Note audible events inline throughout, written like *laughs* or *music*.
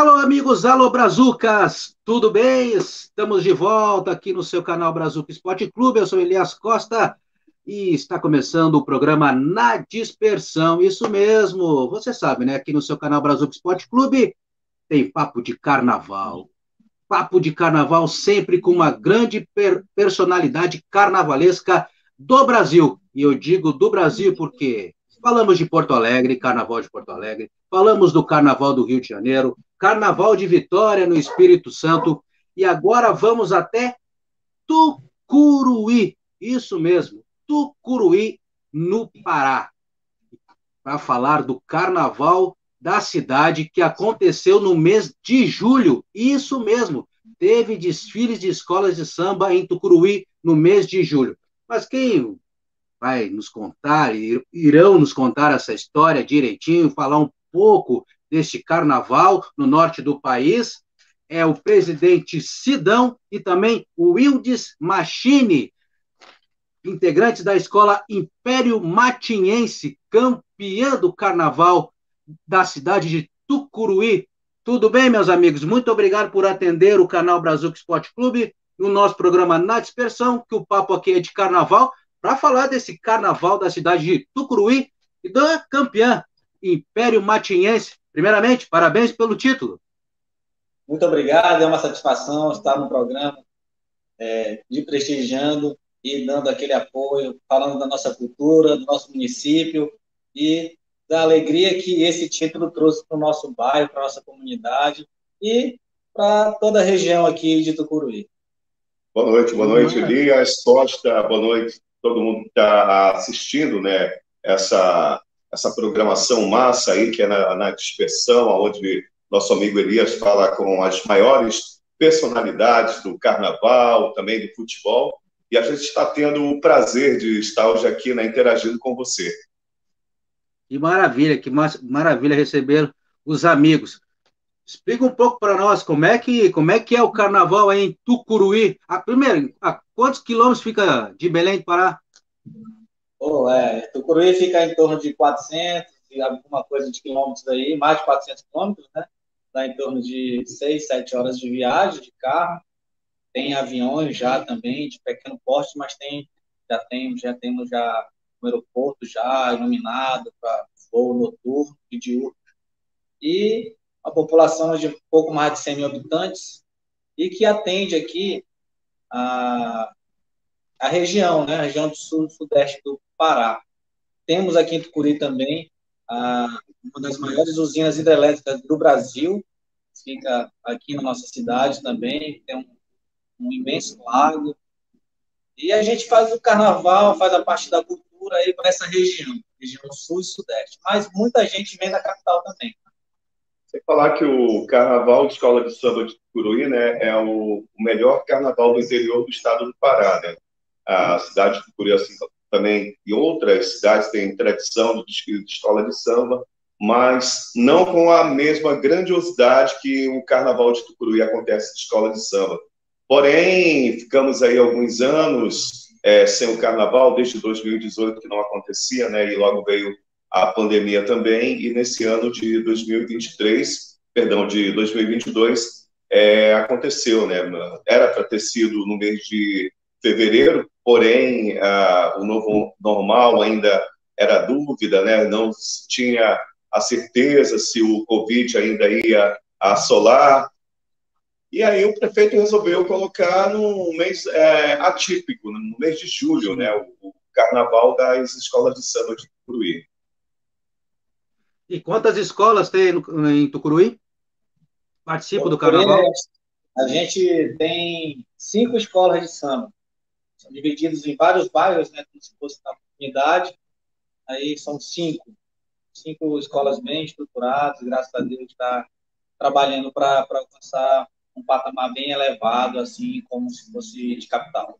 Alô, amigos, alô, Brazucas, tudo bem? Estamos de volta aqui no seu canal Brazuca Esporte Clube. Eu sou Elias Costa e está começando o programa Na Dispersão. Isso mesmo, você sabe, né? Aqui no seu canal Brazuca Esporte Clube tem papo de carnaval. Papo de carnaval sempre com uma grande per personalidade carnavalesca do Brasil. E eu digo do Brasil porque falamos de Porto Alegre, Carnaval de Porto Alegre, falamos do Carnaval do Rio de Janeiro, Carnaval de Vitória no Espírito Santo, e agora vamos até Tucuruí, isso mesmo, Tucuruí, no Pará, para falar do Carnaval da cidade que aconteceu no mês de julho, isso mesmo, teve desfiles de escolas de samba em Tucuruí no mês de julho. Mas quem vai nos contar, irão nos contar essa história direitinho, falar um pouco deste carnaval no norte do país é o presidente Sidão e também o Wildes Machini, integrantes da escola Império Matinhense, campeã do carnaval da cidade de Tucuruí. Tudo bem, meus amigos? Muito obrigado por atender o canal Brazuca Esporte Clube no nosso programa Na Dispersão, que o papo aqui é de carnaval, para falar desse carnaval da cidade de Tucuruí e da campeã Império Matinhense. Primeiramente, parabéns pelo título. Muito obrigado, é uma satisfação estar no programa, é, de prestigiando e dando aquele apoio, falando da nossa cultura, do nosso município e da alegria que esse título trouxe para o nosso bairro, para a nossa comunidade e para toda a região aqui de Tucuruí. Boa noite, boa noite, Elias Costa, boa noite todo mundo que está assistindo, né, essa essa programação massa aí, que é na, na dispersão, onde nosso amigo Elias fala com as maiores personalidades do carnaval, também do futebol, e a gente está tendo o prazer de estar hoje aqui né, interagindo com você. Que maravilha, que maravilha receber os amigos. Explica um pouco para nós como é que como é que é o carnaval aí em Tucuruí. A, primeiro, a quantos quilômetros fica de Belém do Pará? Oh, é, Tucuruí fica em torno de 400 e alguma coisa de quilômetros aí, mais de 400 quilômetros, né? Dá em torno de 6, 7 horas de viagem de carro. Tem aviões já também, de pequeno porte, mas tem, já, tem, já temos já um aeroporto já iluminado para voo noturno e diurno. E a população é de pouco mais de 100 mil habitantes e que atende aqui a, a região, né, a região do sul sudeste do Pará. Temos aqui em Tucuri também a, uma das maiores usinas hidrelétricas do Brasil, fica aqui na nossa cidade também, tem um, um imenso lago. E a gente faz o carnaval, faz a parte da cultura aí para essa região, região sul e sudeste. Mas muita gente vem da capital também. Você falar que o carnaval de escola de samba de Tucuruí né, é o, melhor carnaval do interior do estado do Pará. Né? A cidade de Tucuruí, assim também, e outras cidades têm tradição do desfile de escola de samba, mas não com a mesma grandiosidade que o carnaval de Tucuruí acontece de escola de samba. Porém, ficamos aí alguns anos é, sem o carnaval, desde 2018 que não acontecia, né, e logo veio a pandemia também, e nesse ano de 2023, perdão, de 2022, é, aconteceu, né? Era para ter sido no mês de fevereiro, porém a, o novo normal ainda era dúvida, né? Não tinha a certeza se o Covid ainda ia assolar. E aí o prefeito resolveu colocar no mês é, atípico, no mês de julho, né? O, o carnaval das escolas de samba de Curuí. E quantas escolas tem em Tucuruí? Participam do carnaval? A gente tem cinco escolas de samba. São divididas em vários bairros, né, como se fosse na comunidade. Aí são cinco. Cinco escolas bem estruturadas, graças a Deus está trabalhando para alcançar um patamar bem elevado, assim, como se fosse de capital.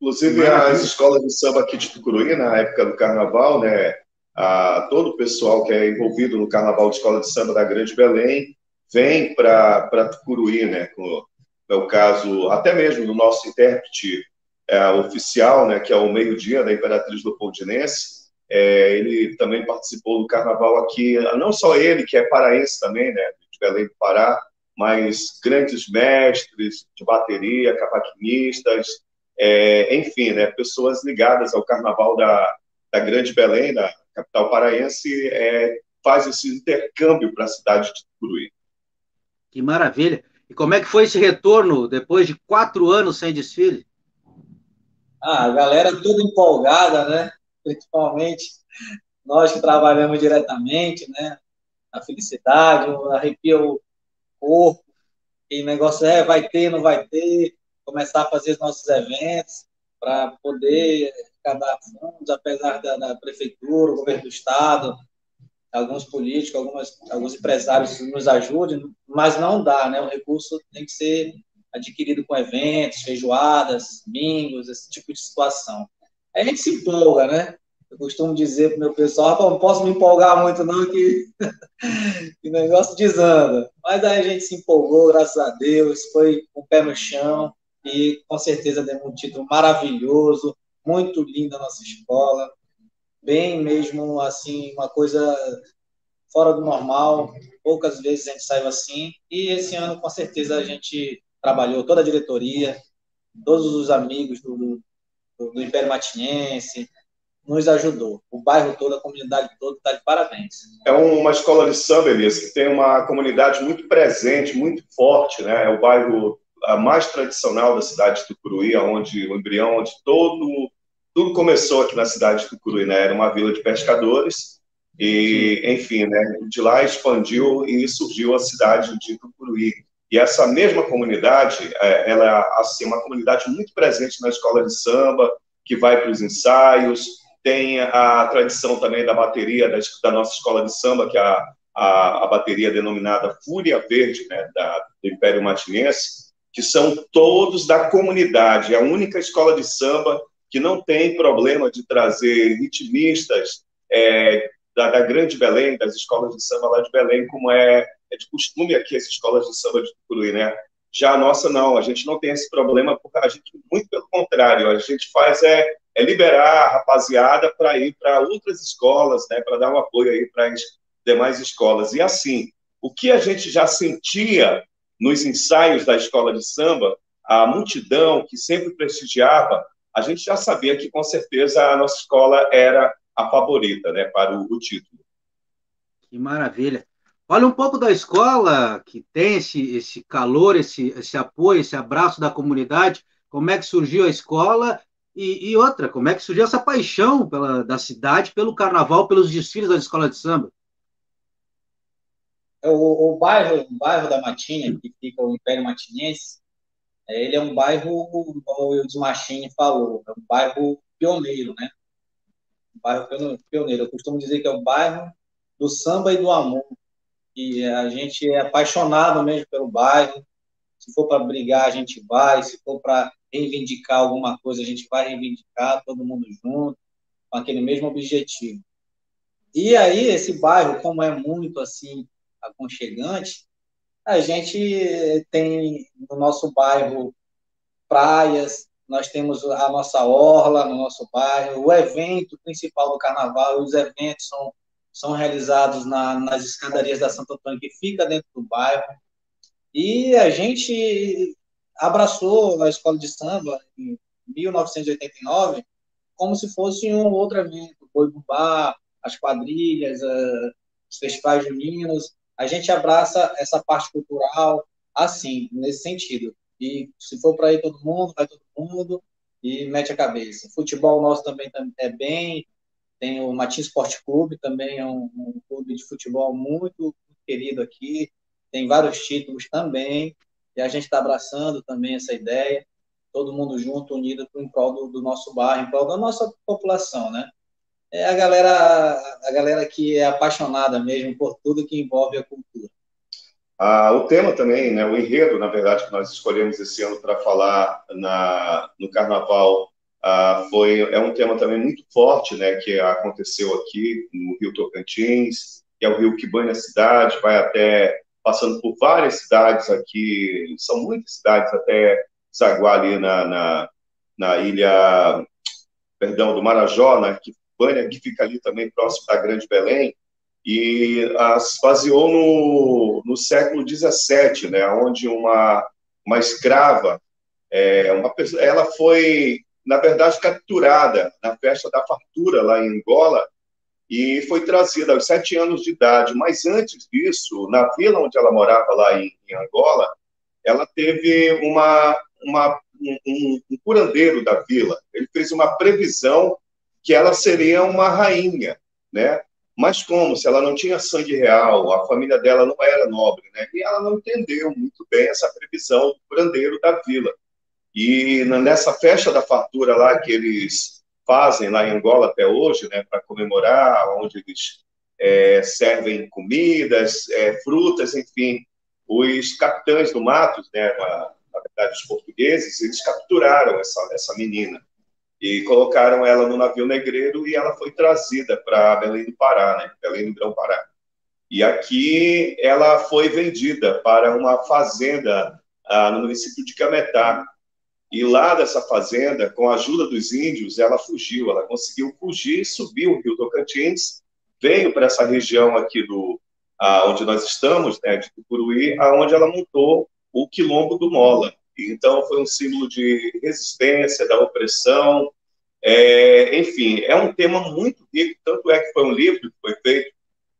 Inclusive, as escolas de samba aqui de Tucuruí, na época do carnaval, né, a todo o pessoal que é envolvido no Carnaval de Escola de Samba da Grande Belém vem para Tucuruí, né? Com, é o caso até mesmo do nosso intérprete é, oficial, né, que é o meio-dia da Imperatriz Leopoldinense, é, ele também participou do carnaval aqui, não só ele, que é paraense também, né, de Belém do Pará, mas grandes mestres de bateria, cavaquinistas, é, enfim, né, pessoas ligadas ao carnaval da, da Grande Belém, da capital paraense, é, faz esse intercâmbio para a cidade de Tucuruí. Que maravilha! E como é que foi esse retorno depois de quatro anos sem desfile? Ah, a galera toda empolgada, né? Principalmente nós que trabalhamos diretamente, né? A felicidade, arrepia o corpo, e negócio é, vai ter, não vai ter, começar a fazer os nossos eventos para poder arrecadar fundos, apesar da, da, prefeitura, o governo do estado, alguns políticos, algumas, alguns empresários nos ajudem, mas não dá, né? O recurso tem que ser adquirido com eventos, feijoadas, bingos, esse tipo de situação. A gente se empolga, né? Eu costumo dizer para o meu pessoal, não posso me empolgar muito não, que, *laughs* que negócio desanda. Mas aí a gente se empolgou, graças a Deus, foi com o pé no chão e com certeza deu um título maravilhoso, muito lindo a nossa escola, bem mesmo, assim, uma coisa fora do normal, poucas vezes a gente saiu assim, e esse ano com certeza a gente trabalhou, toda a diretoria, todos os amigos do, do, do Império Matinense, nos ajudou. O bairro todo, a comunidade toda está de parabéns. É uma escola de samba, Elias, que tem uma comunidade muito presente, muito forte, né? É o bairro mais tradicional da cidade de Tucuruí, onde o embrião, onde todo tudo começou aqui na cidade de Tucuruí, né? Era uma vila de pescadores e, enfim, né? De lá expandiu e surgiu a cidade de Tucuruí. E essa mesma comunidade, é, ela é assim, uma comunidade muito presente na escola de samba, que vai para os ensaios, tem a tradição também da bateria da, da nossa escola de samba, que é a, a, a bateria denominada Fúria Verde, né, da, do Império Martinense, que são todos da comunidade. É a única escola de samba que não tem problema de trazer ritmistas é, da, da, Grande Belém, das escolas de samba lá de Belém, como é, é de costume aqui as escolas de samba de Tucuruí, né? Já a nossa não, a gente não tem esse problema, porque a gente, muito pelo contrário, a gente faz é é liberar a rapaziada para ir para outras escolas, né, para dar um apoio aí para as demais escolas. E assim, o que a gente já sentia nos ensaios da escola de samba, a multidão que sempre prestigiava, a gente já sabia que com certeza a nossa escola era a favorita, né, para o, o título. Que maravilha. Olha um pouco da escola que tem esse, esse calor, esse, esse apoio, esse abraço da comunidade. Como é que surgiu a escola e, e, outra, como é que surgiu essa paixão pela, da cidade pelo carnaval, pelos desfiles das escolas de samba? É, o, o, bairro, o bairro da Matinha, que fica o Império Matinense, é, ele é um bairro, como o Desmachine falou, é um bairro pioneiro, né? Um bairro pioneiro. Eu costumo dizer que é o bairro do samba e do amor. E a gente é apaixonado mesmo pelo bairro. Se for para brigar, a gente vai. Se for para reivindicar alguma coisa, a gente vai reivindicar, todo mundo junto, com aquele mesmo objetivo. E aí, esse bairro, como é muito assim, aconchegante, a gente tem no nosso bairro praias, nós temos a nossa orla no nosso bairro, o evento principal do carnaval, os eventos são, são realizados na, nas escadarias da Santo Antônio, que fica dentro do bairro, e a gente abraçou a escola de samba em 1989 como se fosse um outro evento, boi bumbá, as quadrilhas, uh, os festivais juninos. A gente abraça essa parte cultural assim, nesse sentido. E se for para ir todo mundo, vai todo mundo e mete a cabeça. Futebol nosso também é bem, tem o Matins Esporte Clube, também é um, um clube de futebol muito querido aqui, tem vários títulos também, e a gente está abraçando também essa ideia, todo mundo junto, unido em prol do, do, nosso bairro, em prol da nossa população, né? É a galera, a galera que é apaixonada mesmo por tudo que envolve a cultura. Ah, o tema também, né, o enredo, na verdade, que nós escolhemos esse ano para falar na, no Carnaval, ah, foi, é um tema também muito forte, né, que aconteceu aqui no Rio Tocantins, que é o rio que banha a cidade, vai até passando por várias cidades aqui, são muitas cidades, até Saguá ali na, na, na ilha, perdão, do Marajó, né, que banha, que fica ali também próximo da Grande Belém, e a, se baseou no, no século XVII, né, onde uma, uma escrava, é, uma ela foi, na verdade, capturada na festa da fartura lá em Angola e foi trazida aos sete anos de idade. Mas antes disso, na vila onde ela morava lá em, em Angola, ela teve uma, uma um, um, curandeiro da vila. Ele fez uma previsão que ela seria uma rainha, né? Mas como? Se ela não tinha sangue real, a família dela não era nobre, né? E ela não entendeu muito bem essa previsão do curandeiro da vila. E nessa festa da fartura lá que eles fazem lá em Angola até hoje, né, para comemorar, onde eles é, servem comidas, é, frutas, enfim, os capitães do Matos, né, na, na, verdade os portugueses, eles capturaram essa, essa menina e colocaram ela no navio negreiro e ela foi trazida para Belém do Pará, né? Belém do Grão-Pará. E aqui ela foi vendida para uma fazenda ah, no município de Cametá. E lá dessa fazenda, com a ajuda dos índios, ela fugiu. Ela conseguiu fugir, subiu o rio Tocantins, veio para essa região aqui do ah, onde nós estamos, né, de Tucuruí, aonde ela montou o quilombo do Mola. Então, foi um símbolo de resistência, da opressão. É, enfim, é um tema muito rico, tanto é que foi um livro que foi feito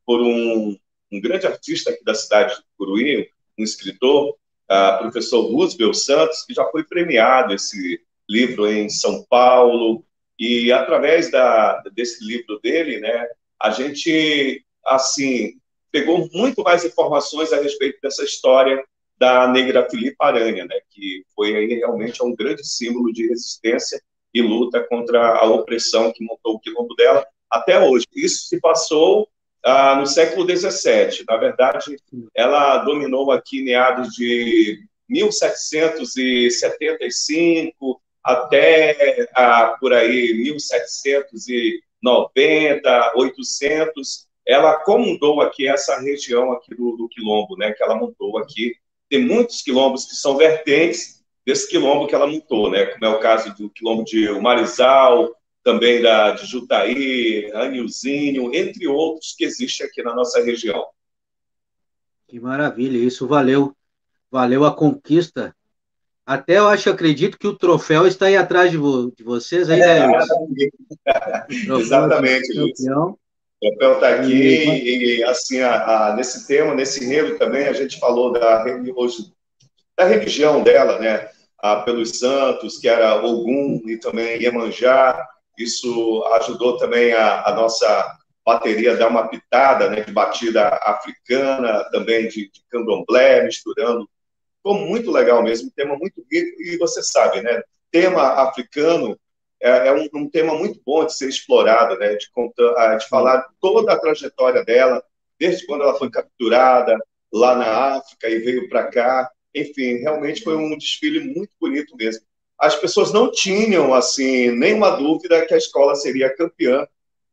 por um, um grande artista aqui da cidade de Curuí, um escritor, uh, professor Roosevelt Santos, que já foi premiado esse livro em São Paulo, e através da, desse livro dele, né, a gente, assim, pegou muito mais informações a respeito dessa história da negra Filipe Aranha, né, que foi aí realmente um grande símbolo de resistência e luta contra a opressão que montou o quilombo dela até hoje. Isso se passou ah, no século XVII. Na verdade, ela dominou aqui meados de 1775 até ah, por aí 1790, 800. Ela comandou aqui essa região aqui do, do quilombo, né, que ela montou aqui tem muitos quilombos que são vertentes desse quilombo que ela montou, né? Como é o caso do quilombo de Marizal, também da de Jutaí, Anilzinho, entre outros que existem aqui na nossa região. Que maravilha, isso valeu, valeu a conquista. Até eu acho, acredito que o troféu está aí atrás de, vo de vocês aí, né, Luiz? Exatamente, Luiz. O papel está aqui e, e assim, a, a, nesse tema, nesse enredo também, a gente falou da, da religião dela, né? A, pelos santos, que era Ogum e também Iemanjá. Isso ajudou também a, a nossa bateria a dar uma pitada né, de batida africana, também de, de candomblé, misturando. Ficou muito legal mesmo, tema muito rico. E você sabe, né? Tema africano é, é um, um, tema muito bom de ser explorado, né? De, contar, de falar toda a trajetória dela, desde quando ela foi capturada lá na África e veio para cá. Enfim, realmente foi um desfile muito bonito mesmo. As pessoas não tinham, assim, nenhuma dúvida que a escola seria campeã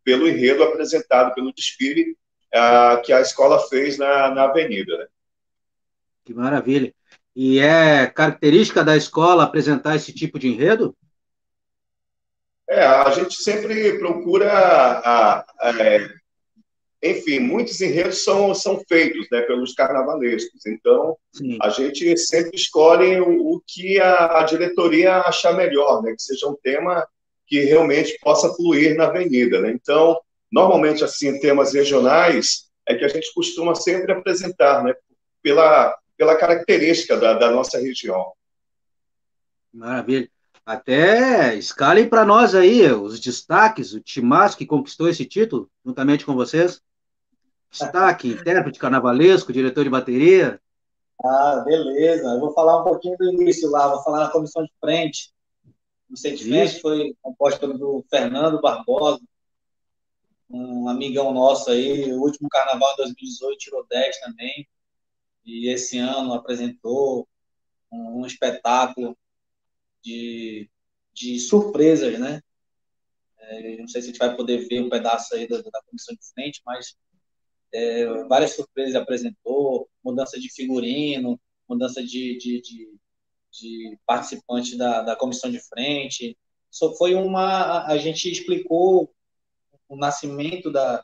pelo enredo apresentado pelo desfile uh, que a escola fez na, na avenida. Né? Que maravilha. E é característica da escola apresentar esse tipo de enredo? É, a gente sempre procura, a, a, é, enfim, muitos enredos são, são feitos né, pelos carnavalescos, então Sim. a gente sempre escolhe o, o que a, a, diretoria achar melhor, né, que seja um tema que realmente possa fluir na avenida. Né? Então, normalmente, assim, temas regionais é que a gente costuma sempre apresentar, né, pela, pela característica da, da nossa região. Maravilha. Até escalem para nós aí os destaques, o Timaço que conquistou esse título, juntamente com vocês. Destaque, intérprete carnavalesco, diretor de bateria. Ah, beleza. Eu vou falar um pouquinho do início lá, vou falar na comissão de frente. O sentimento foi composto pelo Fernando Barbosa, um amigão nosso aí, o último carnaval de 2018 tirou 10 também, e esse ano apresentou um, um espetáculo de, de surpresas, né? É, não sei se a gente vai poder ver um pedaço aí da, da comissão de frente, mas é, várias surpresas apresentou, mudança de figurino, mudança de, de, de, de participante da, da comissão de frente. Só foi uma. A gente explicou o nascimento da,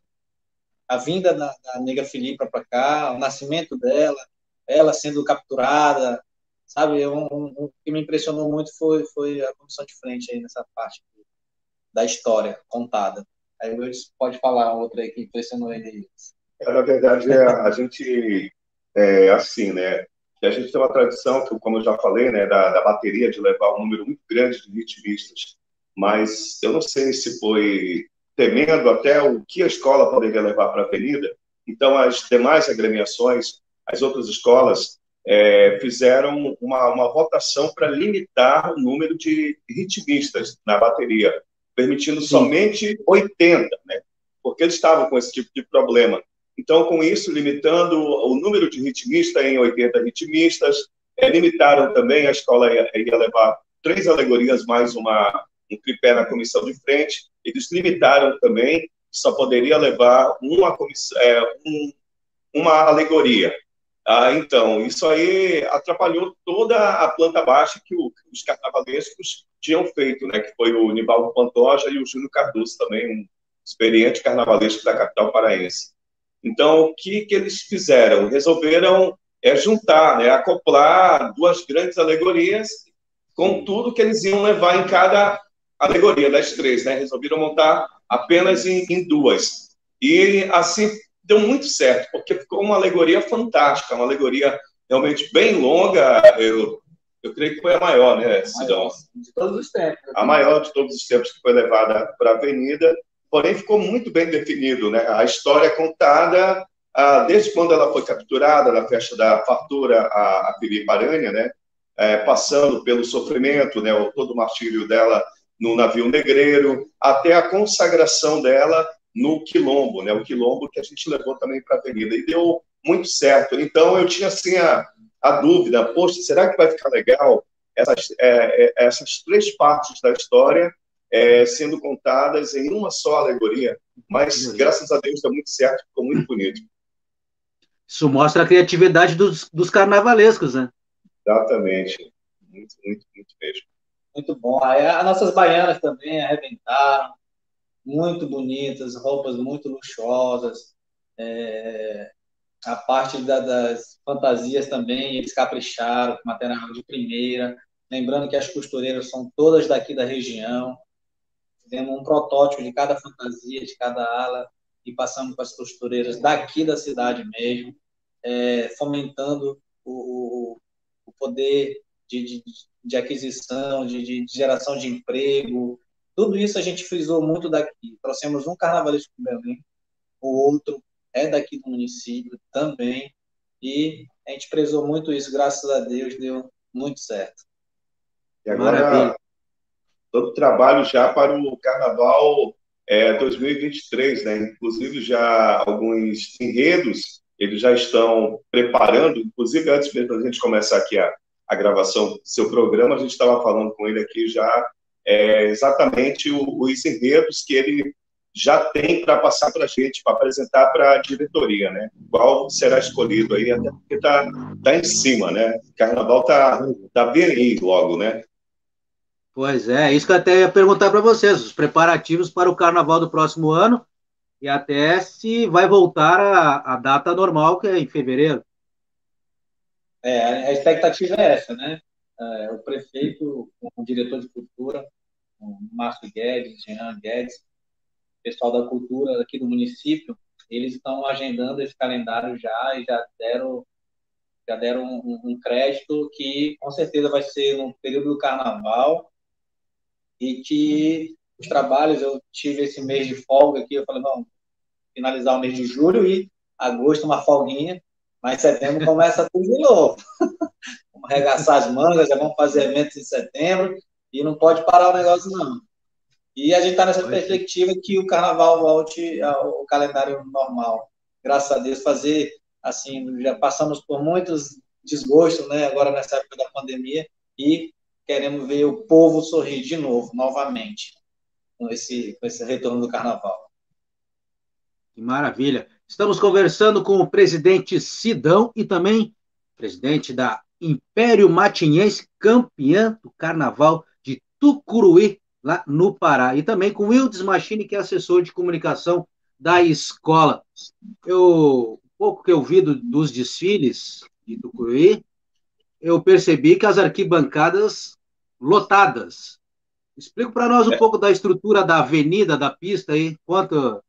a vinda da, da nega Filipa para cá, o nascimento dela, ela sendo capturada, sabe? Um, um, o que me impressionou muito foi, foi a comissão de frente aí nessa parte da história contada. Aí o pode falar outra aí que impressionou ele. É, na verdade, é, a gente, é assim, né? a gente tem uma tradição, que, como eu já falei, né, da, da bateria de levar um número muito grande de ritmistas, mas eu não sei se foi temendo até o que a escola poderia levar para a avenida. Então, as demais agremiações, as outras escolas, é, fizeram uma, uma votação para limitar o número de ritmistas na bateria, permitindo Sim. somente 80, né? porque eles estavam com esse tipo de problema. Então, com isso, limitando o número de ritmistas em 80 ritmistas, é, limitaram também, a escola ia, ia levar três alegorias mais uma, um tripé na comissão de frente, eles limitaram também, só poderia levar uma, é, um, uma alegoria. Ah, então, isso aí atrapalhou toda a planta baixa que, o, os carnavalescos tinham feito, né, que foi o Nivaldo Pantoja e o Júlio Cardoso também, um experiente carnavalesco da capital paraense. Então, o que, que eles fizeram? Resolveram é, juntar, né, acoplar duas grandes alegorias com tudo que eles iam levar em cada alegoria das três, né? Resolveram montar apenas em, em duas. E assim deu muito certo, porque ficou uma alegoria fantástica, uma alegoria realmente bem longa. Eu, eu creio que foi a maior, né, Sidão? De todos os tempos. A maior de todos os tempos que foi levada para a Avenida, porém ficou muito bem definido, né? A história é contada ah, desde quando ela foi capturada na festa da fartura a, a Filipe Aranha, né? É, passando pelo sofrimento, né? todo o martírio dela no navio negreiro, até a consagração dela no quilombo, né? O quilombo que a gente levou também para a avenida e deu muito certo. Então eu tinha assim a, a dúvida, poxa, será que vai ficar legal essas, é, é, essas três partes da história é, sendo contadas em uma só alegoria? Mas graças a Deus deu muito certo, ficou muito bonito. Isso mostra a criatividade dos, dos carnavalescos, né? Exatamente. Muito, muito, muito mesmo. Muito bom. As nossas baianas também arrebentaram, muito bonitas, roupas muito luxuosas. É, a parte da, das fantasias também, eles capricharam, com material de primeira. Lembrando que as costureiras são todas daqui da região. Fizemos um protótipo de cada fantasia, de cada ala, e passamos para as costureiras daqui da cidade mesmo, é, fomentando o, o, o poder de, de, de aquisição, de, de, geração de emprego. Tudo isso a gente frisou muito daqui. Trouxemos um carnavalesco de Belém, o outro é daqui do município também, e a gente prezou muito isso, graças a Deus, deu muito certo. E agora, Maravilha. Todo trabalho já para o Carnaval é, 2023, né? Inclusive já alguns enredos eles já estão preparando, inclusive antes mesmo da gente começar aqui a, a gravação do seu programa, a gente estava falando com ele aqui já é, exatamente o, os enredos que ele já tem para passar para a gente, para apresentar para a diretoria, né? Qual será escolhido aí, até porque está tá em cima, né? Carnaval está tá bem aí logo, né? Pois é, isso que eu até ia perguntar para vocês, os preparativos para o Carnaval do próximo ano e até se vai voltar a, a data normal, que é em fevereiro. É, a expectativa é essa, né? É, o prefeito, o diretor de cultura, o Márcio Guedes, Jean Guedes, o pessoal da cultura aqui do município, eles estão agendando esse calendário já e já deram já deram um, um, crédito que com certeza vai ser no período do carnaval e que os trabalhos eu tive esse mês de folga aqui eu falei vamos finalizar o mês de julho e agosto uma folguinha mas setembro começa tudo de novo. *laughs* vamos arregaçar as mangas, já vamos fazer eventos em setembro e não pode parar o negócio, não. E a gente está nessa perspectiva que o carnaval volte ao calendário normal. Graças a Deus, fazer assim, já passamos por muitos desgostos, né, agora nessa época da pandemia, e queremos ver o povo sorrir de novo, novamente, com esse, com esse retorno do carnaval. Que maravilha. Estamos conversando com o presidente Sidão e também presidente da Império Matinhense, campeã do Carnaval de Tucuruí, lá no Pará. E também com Wildes Machini, que é assessor de comunicação da escola. eu, pouco que eu vi do, dos desfiles de Tucuruí, eu percebi que as arquibancadas lotadas. Explica para nós um é. pouco da estrutura da avenida, da pista aí, quanto,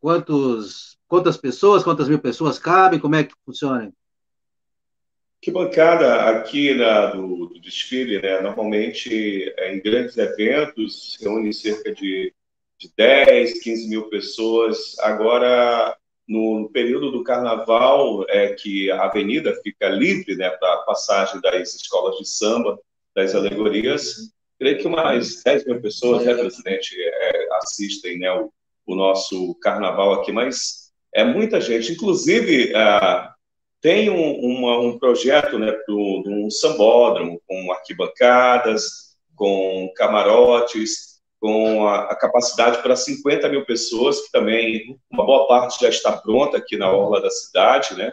quantos, quantas pessoas, quantas mil pessoas cabem, como é que funciona? Que bancada aqui na, do, do, desfile, né? Normalmente, é, em grandes eventos, reúne cerca de, de 10, 15 mil pessoas. Agora, no, no período do carnaval, é que a avenida fica livre né, para a passagem das escolas de samba, das alegorias. Creio que umas 10 mil pessoas, né, presidente, é, assistem né, o, o, nosso carnaval aqui, mas é muita gente. Inclusive, ah, tem um, uma, um projeto né, de um sambódromo, com arquibancadas, com camarotes, com a, a, capacidade para 50 mil pessoas, que também uma boa parte já está pronta aqui na orla da cidade, né?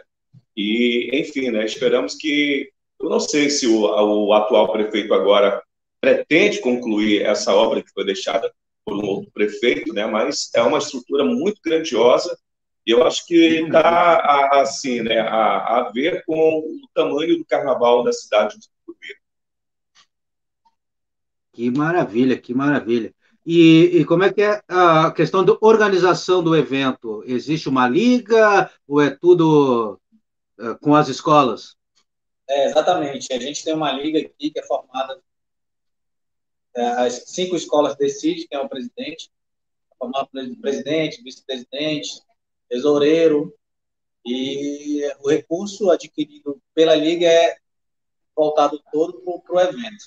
E, enfim, né, esperamos que, eu não sei se o, o atual prefeito agora pretende concluir essa obra que foi deixada por um outro prefeito, né? Mas é uma estrutura muito grandiosa e eu acho que está assim, né, a, a, ver com o tamanho do carnaval da cidade de Tucuruí. Que maravilha, que maravilha. E, e, como é que é a questão da organização do evento? Existe uma liga ou é tudo uh, com as escolas? É, exatamente. A gente tem uma liga aqui que é formada é, as cinco escolas decidem quem é o presidente, formado presidente, vice-presidente, tesoureiro, e o recurso adquirido pela Liga é voltado todo para o evento.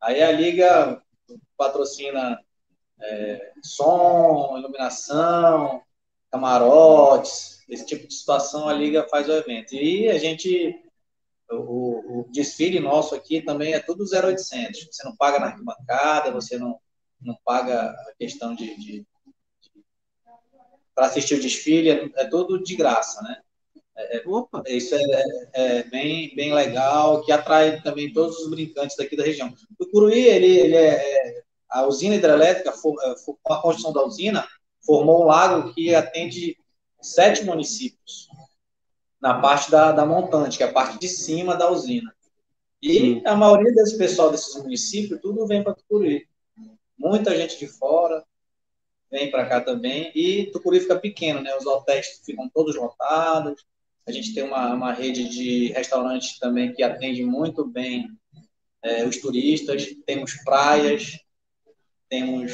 Aí a Liga patrocina é, som, iluminação, camarotes, esse tipo de situação a Liga faz o evento. E a gente, o, o desfile nosso aqui também é tudo 0800. Você não paga na arquibancada, você não, não paga a questão de, de para assistir o desfile, é, é, tudo de graça, né? É, é isso é, é, é, bem, bem legal, que atrai também todos os brincantes daqui da região. O Curuí, ele, ele é, a usina hidrelétrica, com a construção da usina, formou um lago que atende sete municípios na parte da, da montante, que é a parte de cima da usina. E Sim. a maioria desse pessoal desses municípios, tudo vem para Tucuruí. Muita gente de fora, vem para cá também. E Tucuruí fica pequeno, né? Os hotéis ficam todos lotados. A gente tem uma, uma rede de restaurantes também que atende muito bem é, os turistas. Temos praias, temos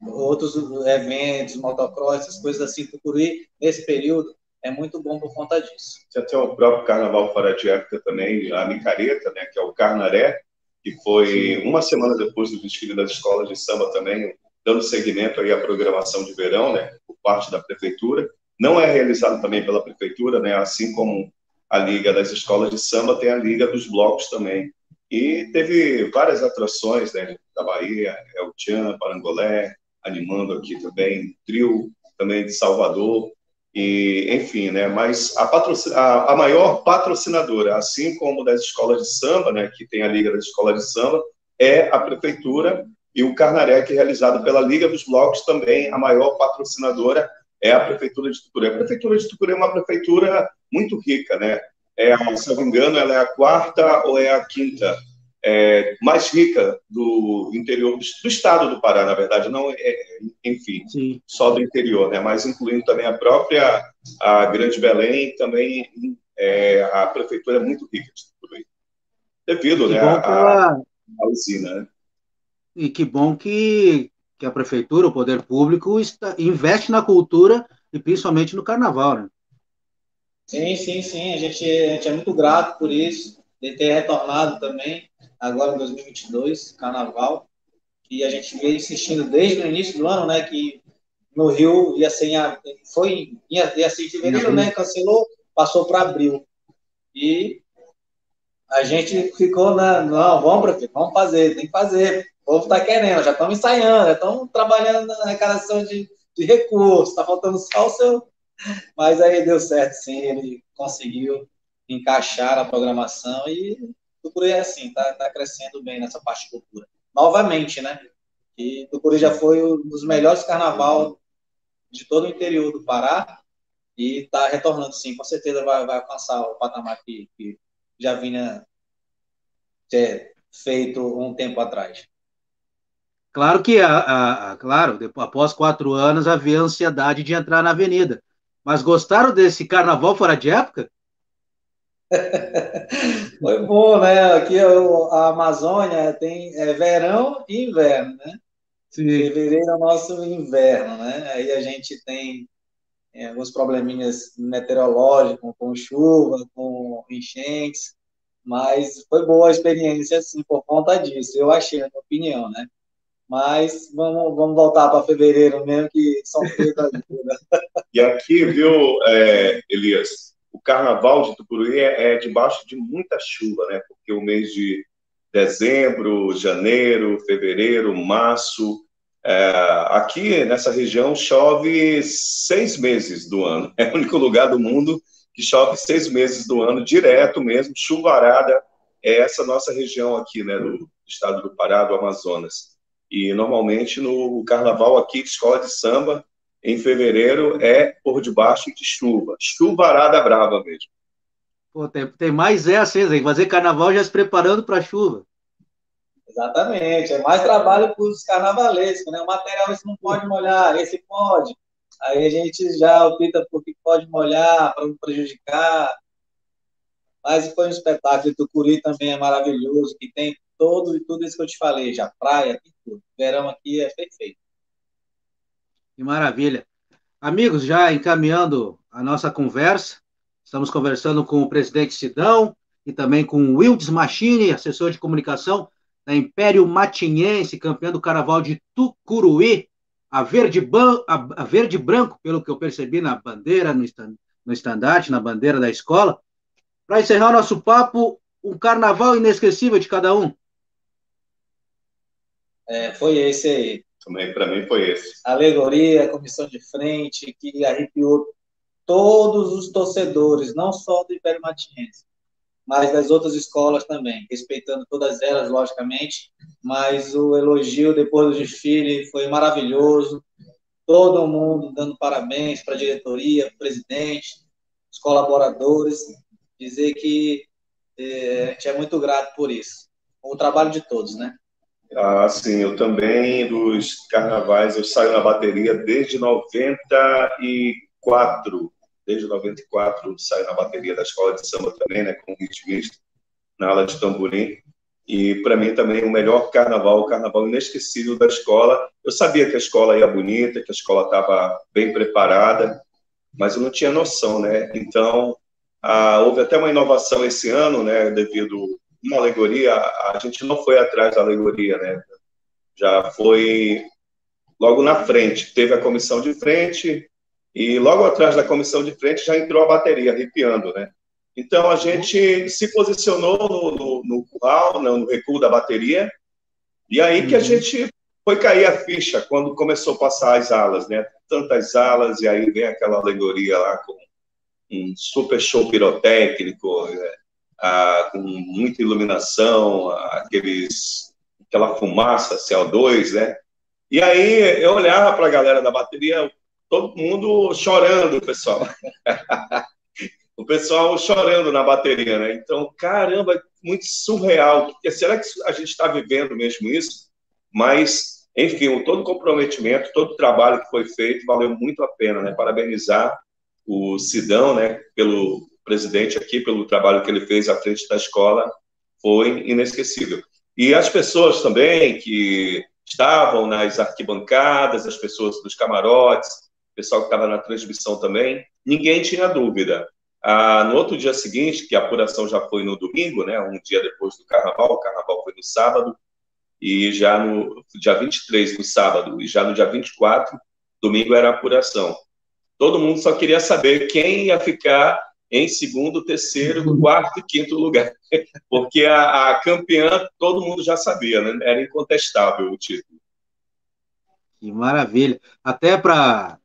outros eventos, motocross, essas coisas assim. Tucuruí, nesse período, é muito bom por conta disso. Você tem o próprio Carnaval fora de época também, a Micareta, né, que é o Carnaré, que foi uma semana depois do desfile das escolas de samba também, dando seguimento aí à programação de verão, né, por parte da prefeitura. Não é realizado também pela prefeitura, né, assim como a Liga das Escolas de Samba, tem a Liga dos Blocos também. E teve várias atrações né, da Bahia, El Chan, Parangolé, animando aqui também, trio também de Salvador, e enfim, né, mas a, a, a maior patrocinadora, assim como das escolas de samba, né, que tem a Liga das Escolas de Samba, é a prefeitura e o Carnarec, realizado pela Liga dos Blocos, também a maior patrocinadora é a Prefeitura de Tucuré. A Prefeitura de Tucuré é uma prefeitura muito rica, né? É, se não me engano, ela é a quarta ou é a quinta é, mais rica do interior do, do, estado do Pará, na verdade, não, é, enfim, Sim. só do interior, né? Mas incluindo também a própria a Grande Belém, também é, a prefeitura é muito rica de Tucuré. Devido, né, à usina, né? E que bom que, que a prefeitura, o poder público, está, investe na cultura e principalmente no carnaval, né? Sim, sim, sim. A gente, a gente é muito grato por isso, de ter retornado também, agora em 2022, carnaval. E a gente veio insistindo desde o início do ano, né, que no Rio ia ser em, foi, ia, ia ser em fevereiro, né, cancelou, passou para abril. E a gente ficou na, não, vamos, prefeito, vamos fazer, tem que fazer. O povo está querendo, já estamos ensaiando, já estamos trabalhando na arrecadação de, de recursos, está faltando só o seu. Mas aí deu certo, sim, ele conseguiu encaixar a programação e Tucuri é assim, está tá crescendo bem nessa parte de cultura. Novamente, né? E Tucuri já foi um dos melhores carnaval de todo o interior do Pará e está retornando sim, com certeza vai, vai alcançar o patamar que, que já vinha é, feito um tempo atrás. Claro que, a, a, claro, depois, após quatro anos havia ansiedade de entrar na avenida. Mas gostaram desse carnaval fora de época? *laughs* Foi bom, né? Aqui a Amazônia tem é, verão e inverno, né? Sim. Fevereiro é o nosso inverno, né? Aí a gente tem é, alguns probleminhas meteorológicos, com chuva, com enchentes, mas foi boa a experiência, assim, por conta disso, eu achei, na minha opinião, né? Mas vamos, vamos voltar para fevereiro mesmo, que são feitas *laughs* E aqui, viu, é, Elias, o carnaval de Tucuruí é, é debaixo de muita chuva, né? Porque o mês de dezembro, janeiro, fevereiro, março, é, aqui nessa região chove seis meses do ano. *laughs* É o único lugar do mundo que chove seis meses do ano, direto mesmo, chuvarada. É essa nossa região aqui, né, do estado do Pará, do Amazonas. E normalmente no carnaval aqui, escola de samba, em fevereiro, é por debaixo de chuva. Chuvarada brava mesmo. Pô, tem, tem mais essa, hein? Fazer carnaval já se preparando para a chuva. Exatamente. É mais trabalho para os carnavalescos, né? O material esse não pode molhar, esse pode. Aí a gente já opta por que pode molhar, para não prejudicar. Mas foi um espetáculo. Tucuri também é maravilhoso, que tem todo e tudo isso que eu te falei, já praia, tudo. verão aqui é perfeito. Que maravilha. Amigos, já encaminhando a nossa conversa, estamos conversando com o presidente Sidão e também com o Wildes Machini, assessor de comunicação da Império Matinhense, campeão do Carnaval de Tucuruí, a verde, a verde branco, pelo que eu percebi na bandeira, no, no estandarte, na bandeira da escola. Para encerrar nosso papo, um carnaval inesquecível de cada um. É, foi esse aí. Também para mim foi esse. Alegoria, comissão de frente, que arrepiou todos os torcedores, não só do Império Matinhense, mas das outras escolas também, respeitando todas elas, logicamente, mas o elogio depois do desfile foi maravilhoso, todo mundo dando parabéns para a diretoria, presidente, os colaboradores, dizer que é, a gente é muito grato por isso, o trabalho de todos, né? Ah, sim, eu também, dos carnavais, eu saio na bateria desde 94. Desde 94 saio na bateria da escola de samba também, né, como ritmista, na aula de tamborim. E para mim também o melhor carnaval, o carnaval inesquecível da escola. Eu sabia que a escola ia bonita, que a escola estava bem preparada, mas eu não tinha noção, né? Então, ah, houve até uma inovação esse ano, né, devido uma alegoria, a gente não foi atrás da alegoria, né? Já foi logo na frente. Teve a comissão de frente e logo atrás da comissão de frente já entrou a bateria, arrepiando, né? Então a gente se posicionou no, no, no curral, no, no recuo da bateria, e aí que a uhum. gente foi cair a ficha quando começou a passar as alas, né? Tantas alas, e aí vem aquela alegoria lá com um super show pirotécnico, né? Ah, com muita iluminação, aqueles, aquela fumaça CO2, né? E aí eu olhava para a galera da bateria, todo mundo chorando, pessoal. *laughs* o pessoal chorando na bateria, né? Então, caramba, muito surreal. Será que a gente está vivendo mesmo isso? Mas, enfim, todo o comprometimento, todo o trabalho que foi feito valeu muito a pena, né? Parabenizar o Sidão, né, pelo presidente aqui, pelo trabalho que ele fez à frente da escola, foi inesquecível. E as pessoas também que estavam nas arquibancadas, as pessoas dos camarotes, o pessoal que estava na transmissão também, ninguém tinha dúvida. Ah, no outro dia seguinte, que a apuração já foi no domingo, né, um dia depois do carnaval, o carnaval foi no sábado, e já no dia 23, no sábado, e já no dia 24, domingo era a apuração. Todo mundo só queria saber quem ia ficar em segundo, terceiro, quarto e quinto lugar. *laughs* Porque a, a campeã todo mundo já sabia, né? Era incontestável o título. Que maravilha. Até para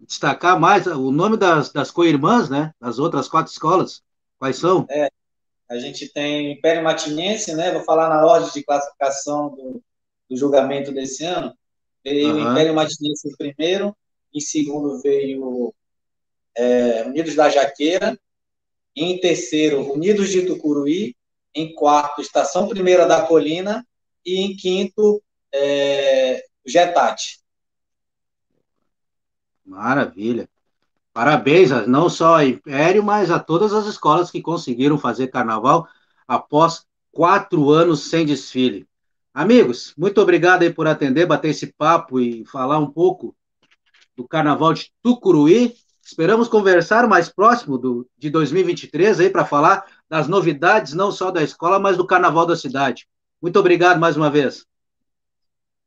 destacar mais o nome das, das co-irmãs, né? Das outras quatro escolas. Quais são? É, a gente tem Império Matinense, né? Vou falar na ordem de classificação do, do julgamento desse ano. Veio uhum. Império Matinense primeiro, Em segundo veio é, Unidos da Jaqueira. Em terceiro, Unidos de Tucuruí. Em quarto, Estação Primeira da Colina. E em quinto, é, Getati. Maravilha. Parabéns, não só a Império, mas a todas as escolas que conseguiram fazer carnaval após quatro anos sem desfile. Amigos, muito obrigado aí por atender, bater esse papo e falar um pouco do Carnaval de Tucuruí. Esperamos conversar mais próximo do, de 2023 aí para falar das novidades, não só da escola, mas do Carnaval da cidade. Muito obrigado mais uma vez.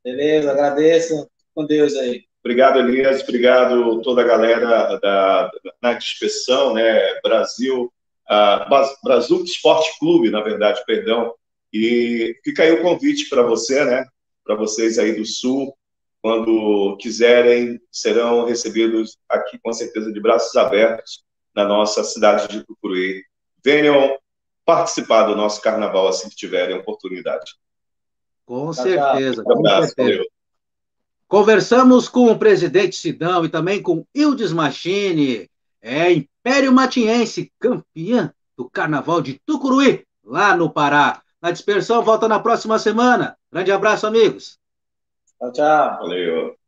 Beleza, agradeço. Com Deus aí. Obrigado, Elias. Obrigado toda a galera da, da inspeção, né? Brasil, uh, Brasil Esporte Clube, na verdade, perdão. E fica aí o convite para você, né? Para vocês aí do Sul, quando quiserem, serão recebidos aqui com certeza de braços abertos na nossa cidade de Tucuruí. Venham participar do nosso carnaval assim que tiverem oportunidade. Com certeza. Com certeza. Conversamos com o presidente Sidão e também com Ildes Machine, é Império Matiense, campeã do Carnaval de Tucuruí, lá no Pará. Na dispersão, volta na próxima semana. Grande abraço, amigos. Tchau, tchau. Valeu.